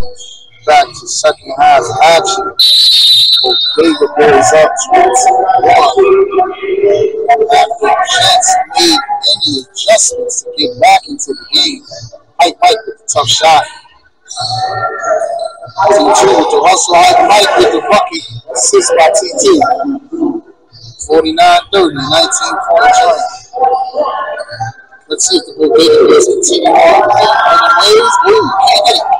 Back to second half action. Bodega Boys up 21. After Gents made any adjustments to get back into the game, Mike Mike with the tough shot. T2 with the hustle. Mike Mike with the bucket. Assist by T2. 49 30, 19 point joint. Let's see if the Bodega Boys continue on the ways. Ooh, can't get it.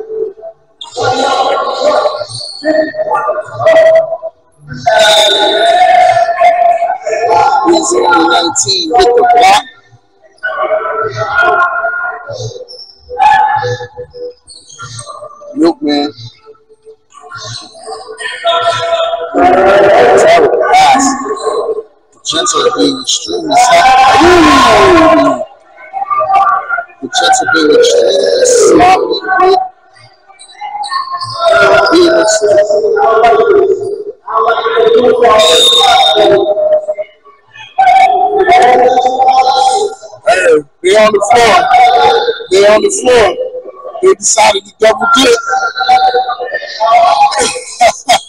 on the floor. They're on the floor. They decided to double dip.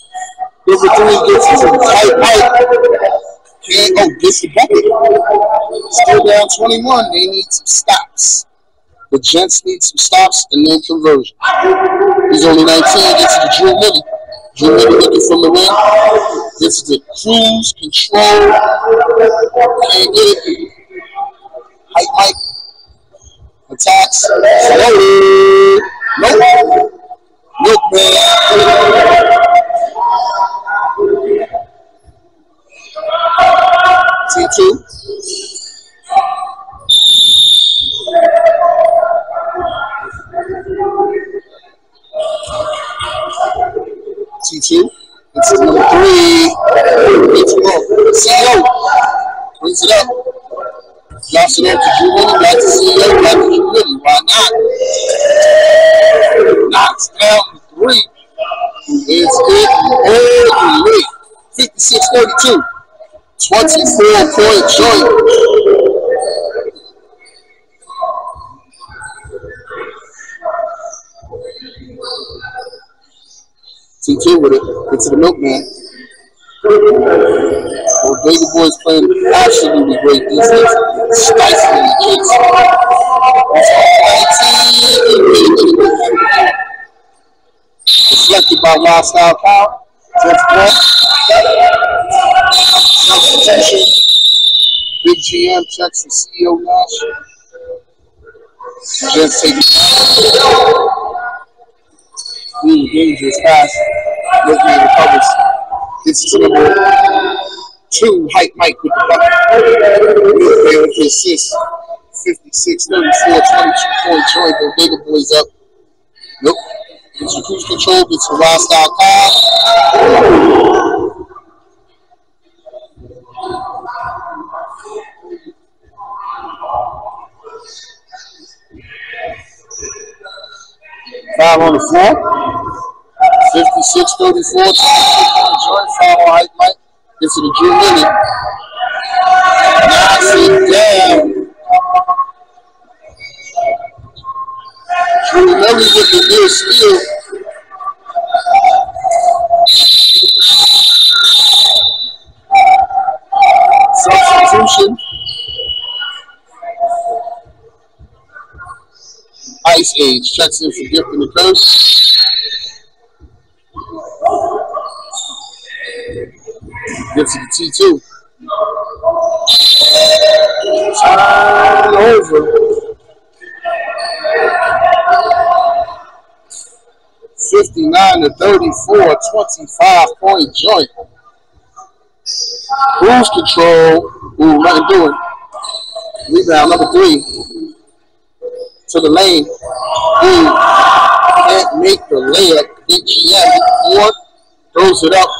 Number three gets the tight pipe. And, oh, gets the bucket. Still down 21. They need some stops. The Gents need some stops and then conversion. He's only 19. Gets to the Drew Millie. Drew Millie looking from the wing. Gets to cruise control. Can't get it. Height Mike attacks. Nope. Nope, man. T2. T2. It's number three. It's. CEO brings it up. Up to Drew Willie. Back to. Back to Drew Willie. Why not? Knocks down three. It's good way. 56 32. 24 point joint. T2 with it. Into the milkman. Bodega Boys playing absolutely great defense. Stifling the Gents. Deflected by Wild Style Power. Gents ball. Substitution. Big GM checks the CEO Nash. Gents take it. Ooh, dangerous pass. Looking at recovers. Gets to number two, Hype Mike with the bucket. Midfield to assist. 56, 34, 22 point joint. The bigger boys up. Nope. Gets the cruise control. Gets the wild style car. Five on the floor. 56 34. Joint foul Hype Mike. Gets to the Drew Millie. Knocks it down. Drew Millie with the near steal. Substitution. Ice Age checks in for gift and the curse. It to the T2. Turn over. 59 to 34, 25 point joint. Cruise control. Ooh, nothing doing. Rebound number three. To the lane. Ooh, can't make the layup. Big GM Ward throws it up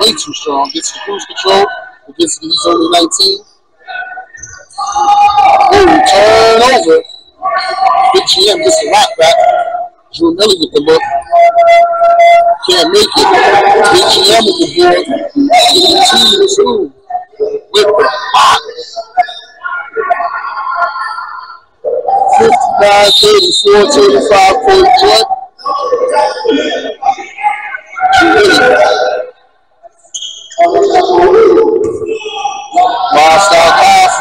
way too strong. Gets the cruise control. Gets the, he's only 19. Oh, turnover. Big GM gets the rock back. Drew Millie with the look. Can't make it. Big GM with the board. 2 2 with the block. 59, 34, 35 point. Wild style pass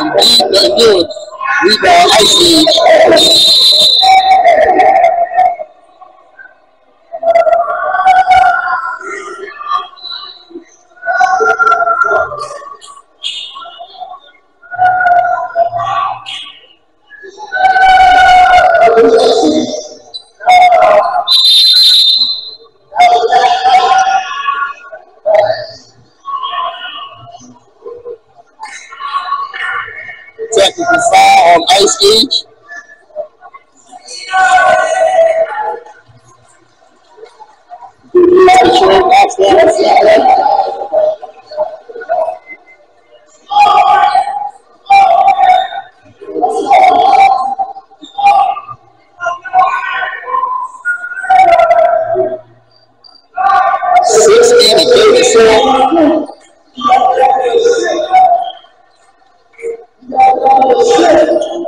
thirty-four. Foul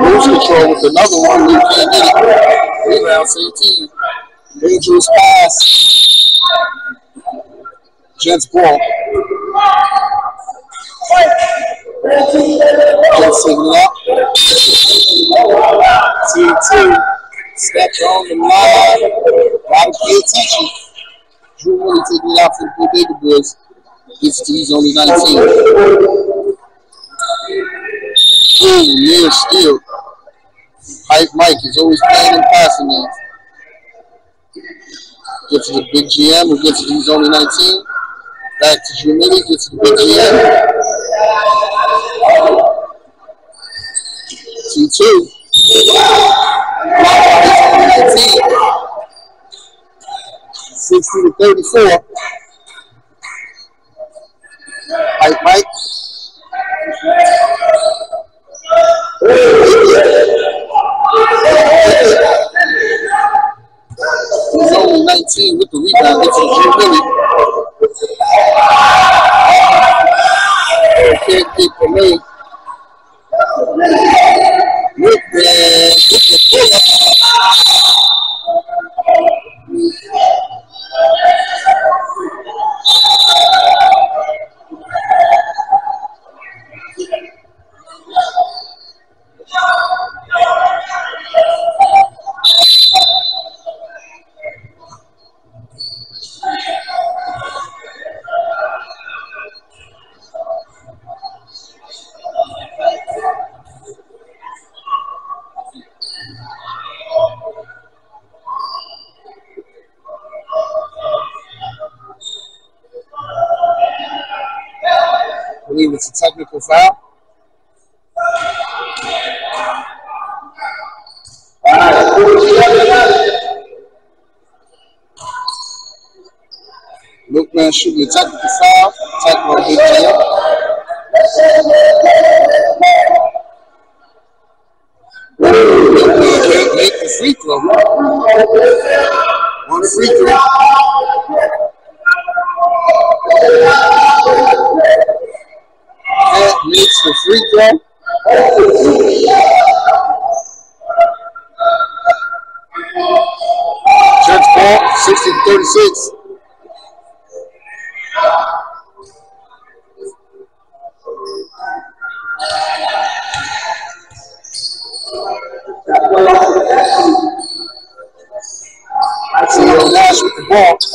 Lose control with another one. Can't get it. Rebound, team. Dangerous pass. Gents ball. Signal up. Two. Snatch on the line. Gotta pay attention. Drew Miller taking it out for the Bodega Boys. Gets he's only 19. Ooh, near steal. Mike is always playing and passing that. Gets to the big GM who gets to he's only 19. Back to Miller, gets to the big GM. T2. He's only 19. 60 to 34. Mike, Mike. He's only 19 with the rebound. Milkman shooting a technical foul. Technical big jam. Can't make the free throw. One free throw. Can't makes the free throw. Gents ball, 60 36. It's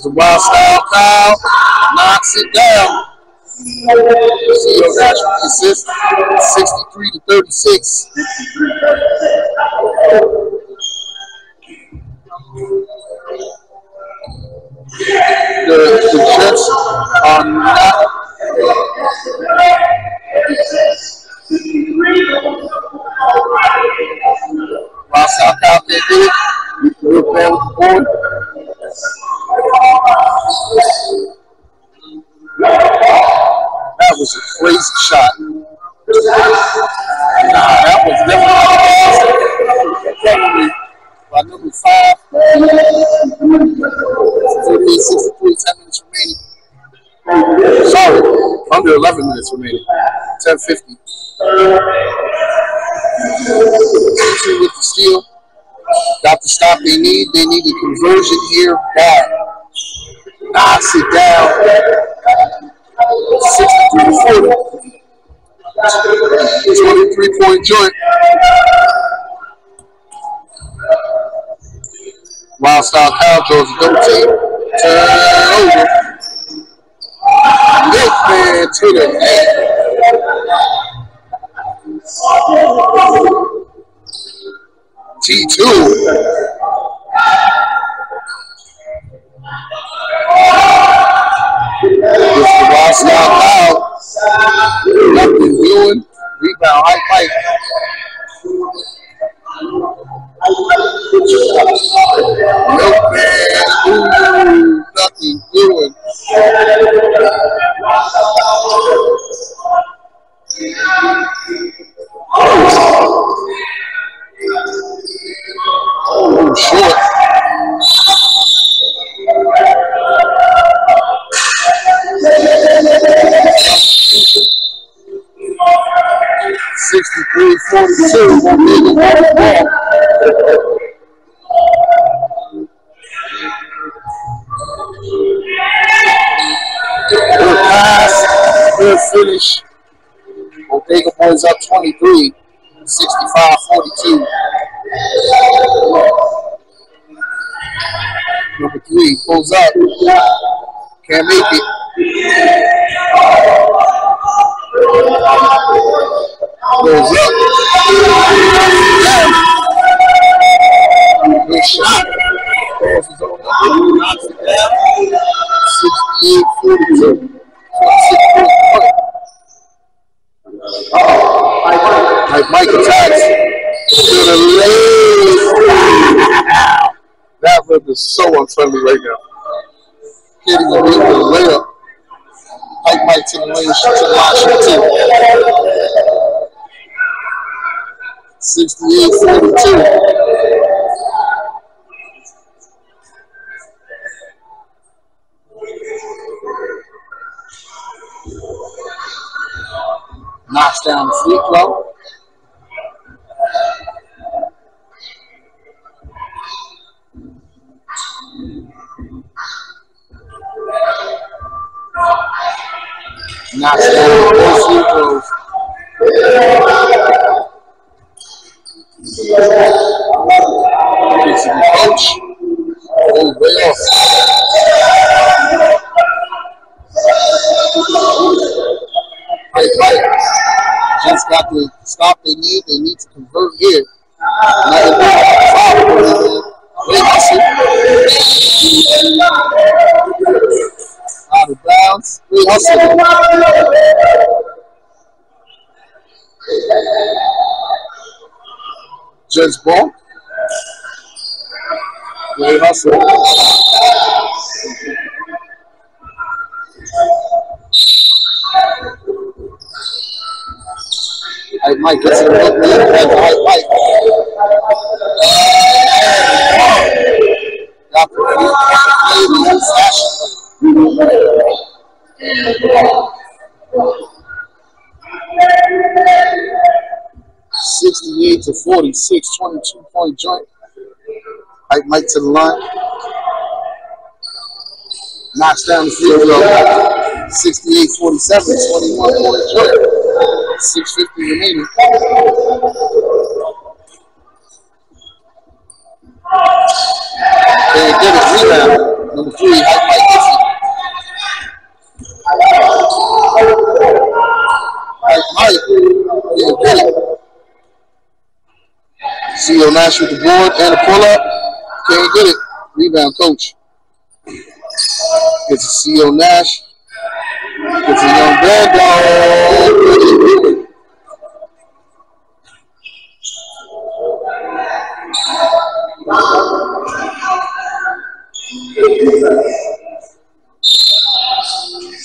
the wild style foul. Knocks it down. CEO National assist 63 to 36. The, the Gents are not minutes remaining. 1050. Two with the steal. Got the stop they need. They need a conversion here. Bad. Knocks it down. 63 40. 23 point joint. Wild style Kyle Jones, double team. To the head. T2. It's the wild style Kyle. Nothing doing. Rebound, high fight. Good finish. Bodega Boys up 23, 65 42. Number three pulls up. Can't make it. Goes up. Good shot. Pass on up. Knocks it down. 68 42. 26 point Like Mike attacks to. That rip is so unfriendly right now. Getting a with the layup. Mike Mike to the lane, to the line, shoot two. 68 42. Knocks down the free throw. Down both free throws. Gets the coach. Oh, way off. Right, right. Just got the stop they need. They need to convert here. They hustle. Gents ball. They hustle. Hey, Mike, get. Got the lady in fashion. Sixty-eight to 46, 22 point joint. Mike, Mike to the line. Knocks down the field goal. 68 47, 21 point joint. 650 remaining. And get a rebound. Number three, Mike Mike gets it. Mike, Mike. Yeah, get it. CEO Nash with the board and a pull up. Can't get it. Rebound, coach. Gets to CEO Nash. Gets a young bad dog.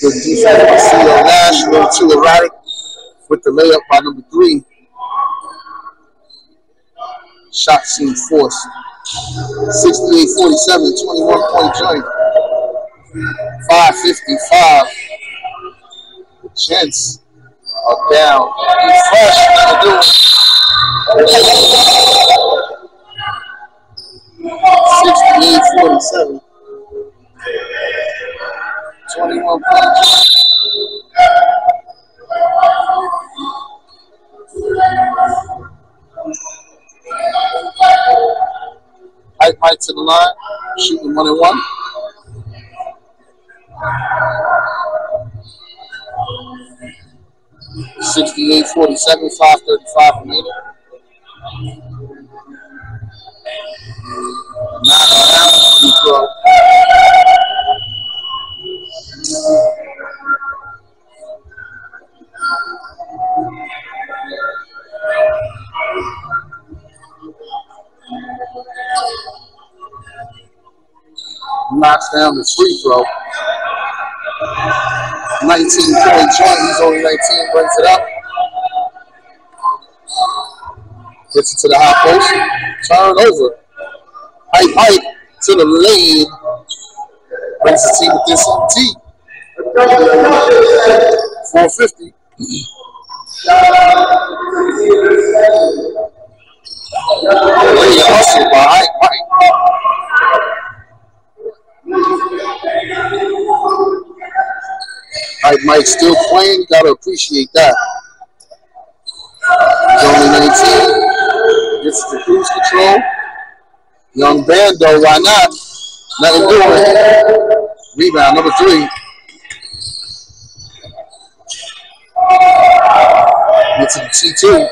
Good defense by CEO Nash. A little too erratic with the layup by number three. Shot seemed forced. 68 47, 21 point joint. 555. The Gents are down. He's fresh. They're doing 68 47. 21 points. Height to the line, shooting one and one. Sixty-eight, forty-seven, five thirty-five remaining. Knock down, Down the free throw. 19 point joint. He's only 19, brings it up. Gets it to the high post. Turn over. Pipe, pipe to the lane. Brings the team within some T. 450. Lane hustle by Mike. Ike Mike still playing. Gotta appreciate that. He's only 19. Gets the cruise control. Young Bando, why not? Nothing doing. Rebound number three. Get to the T2.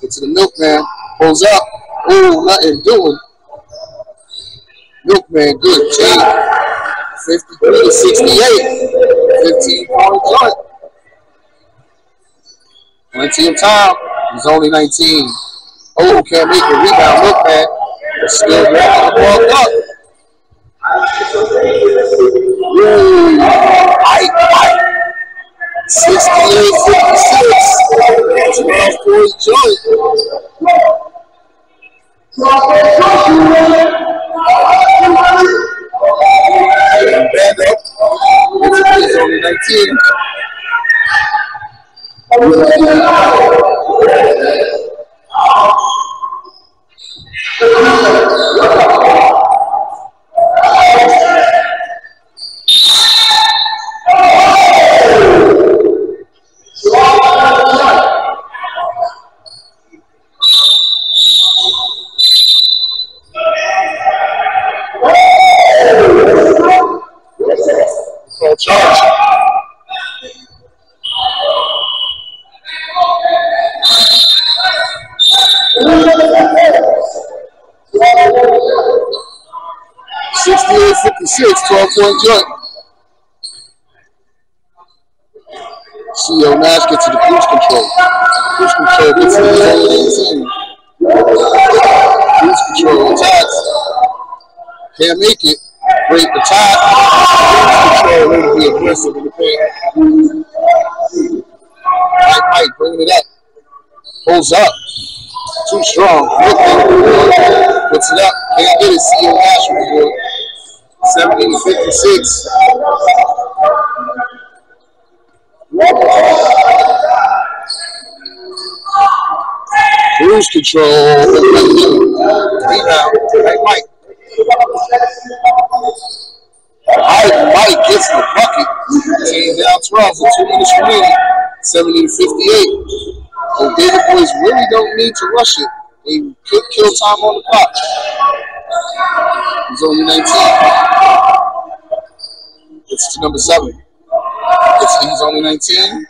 Get to the milkman. Pulls up. Ooh, nothing doing. Milkman, good. Team. 53 to 68. 15 point joint. Plenty of time. He's only 19. Oh, can't make a rebound. Milkman. Still walking the ball up. Ooh, Ike, Ike. 68 56. 12 point joint. Band up. 156, 12 point jump. CEO Nash gets to the cruise control. Cruise control gets to the zone. Cruise control attacks. Can't make it. Break the tie. Cruise control will be aggressive in the paint. Mike Mike bringing it up. Pulls up. Too strong. Puts it up. Can't get it. CEO Nash will do it. 70 to 56. Cruise control. Rebound. Mike, Mike. Mike, Mike gets the bucket. Team down 12 with two minutes remaining. 70 to 58. Oh, David Boys really don't need to rush it. They could kill time on the clock. He's only 19. It's to number seven. It's, he's only 19.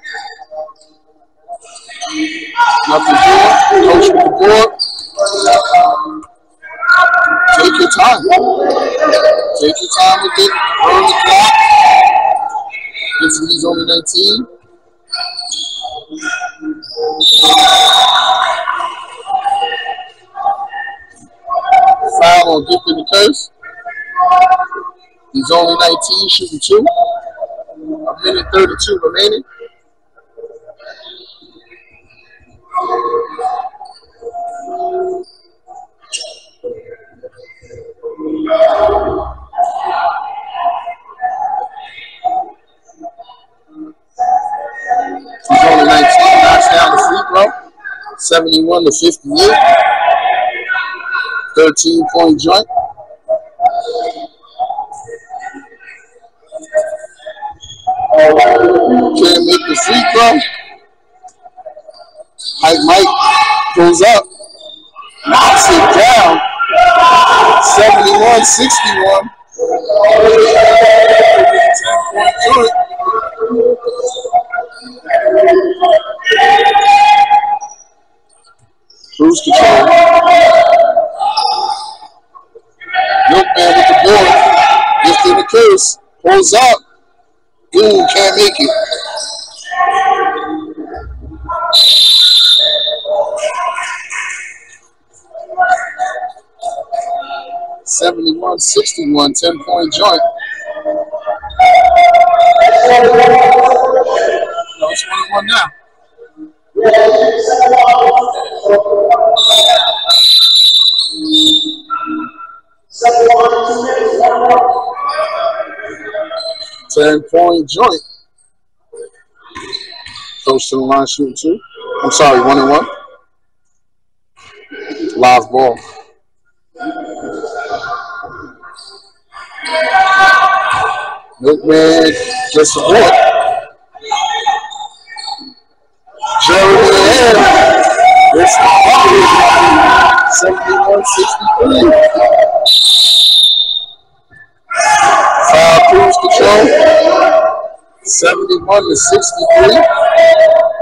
Nothing doing. Coach with the board. Take your time. Take your time with it. Burn the clock. This he's only 19. Foul on Gifted the Curse. He's only 19, shooting two. A minute 32 remaining. He's only 19, knocks down the free throw. 71 to 58. 13 point joint. Can't make the free throw. Mike Mike goes up, knocks it down. 71 61. goes up, ooh, can't make it. Seventy-one, sixty-one, ten-point joint. No, twenty-one now. Seventy-one, two minutes, one more. 10 point joint. Coach to the line shooting two. I'm sorry, one and one. Live ball. Milkman gets the board. Jeremy Allen. It's the 71 63. Cruise control. 71 to 63.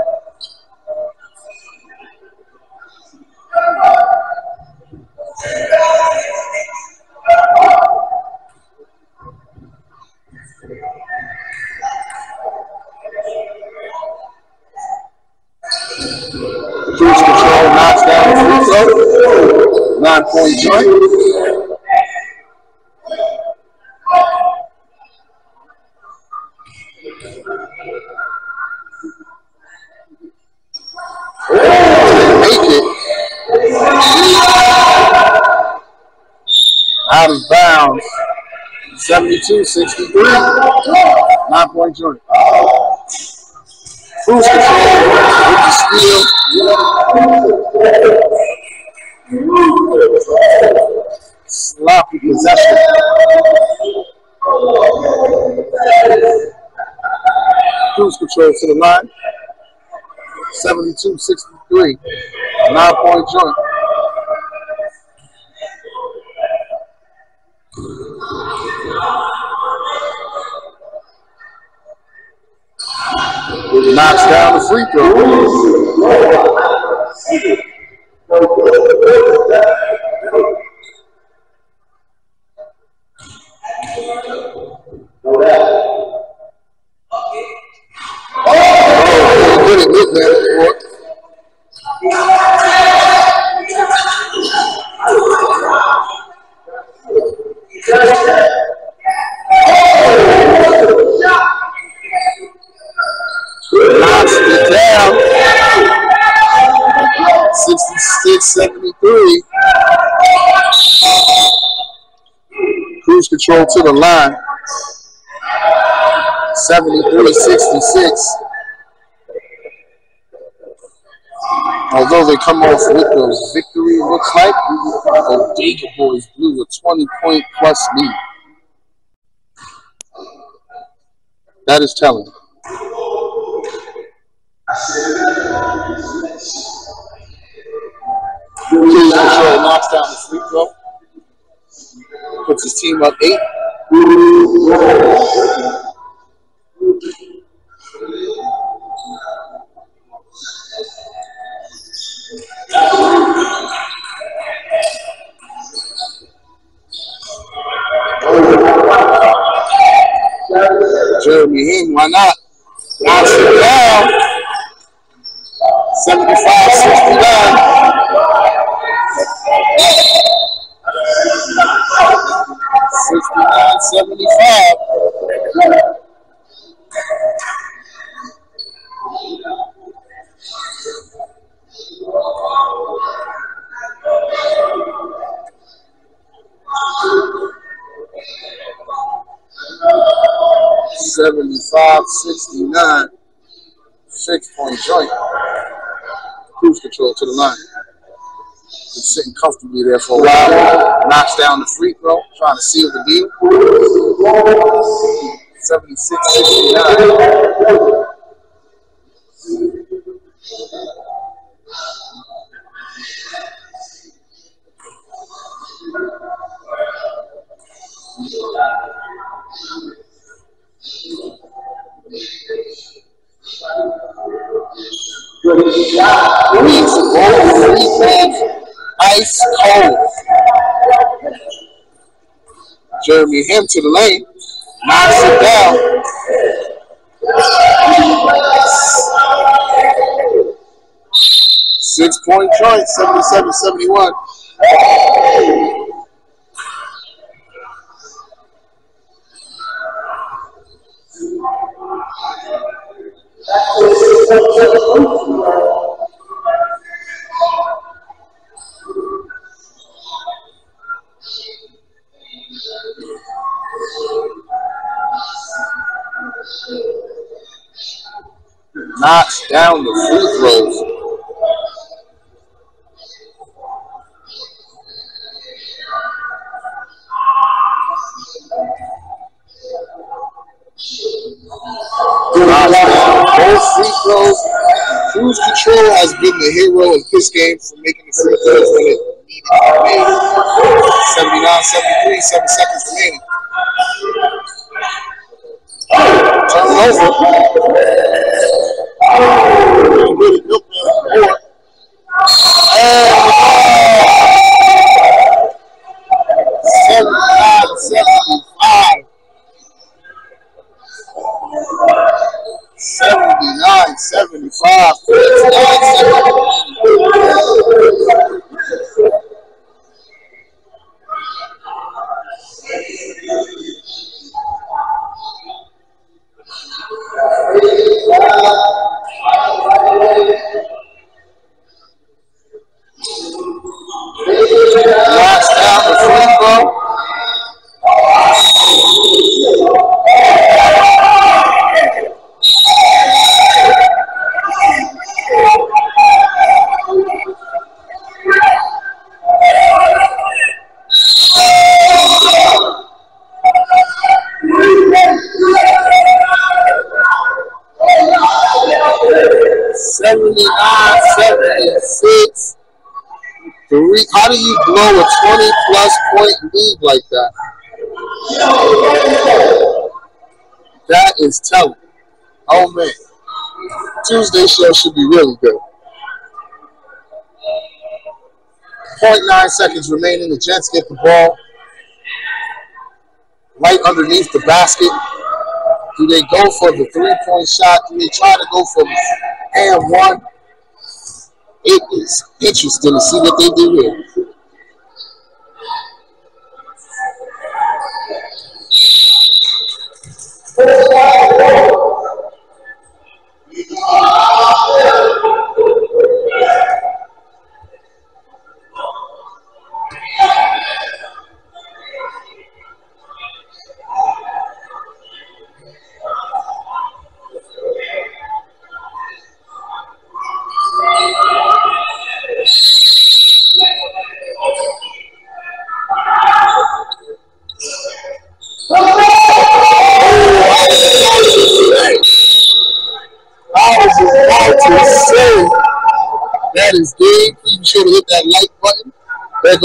72 63. Nine point joint. With the steal. Sloppy possession. Cruise control to the line. 72 63. Nine point joint. Knocks down the free throw. Control to the line. 73 66. Although they come off with the victory, looks like Bodega Boys blew a 20 point plus lead. That is telling. Cruise control knocks down the free throw puts his team up eight. Jeremy Hing, why not? Knocks it down. 75 69. 75. Seventy-five, sixty-nine, six-point joint. Cruise control to the line. Been sitting comfortably there for a while. Knocks down the free throw, trying to seal the deal. 76, 69. Please, roll free ice cold. Jeremy Him to the lane, knocks it down. Six point joint, 77 71. Knocks down the free throws. Both free throws. Cruise Control has been the hero of this game for making the free throws when it needed to be made. 79 73, seven seconds remaining. Turn over. Really milk the board. And 79 75. 79 75. 79 Knocks How do you blow a twenty-plus point lead like that? That is telling. Oh man, Tuesday show should be really good. 0.9 seconds remaining. The Gents get the ball right underneath the basket. Do they go for the three-point shot? Do they try to go for the and one? It is interesting to see what they do here.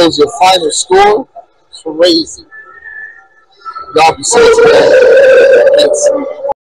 Goes your final score. Crazy. Y'all be safe. Thanks.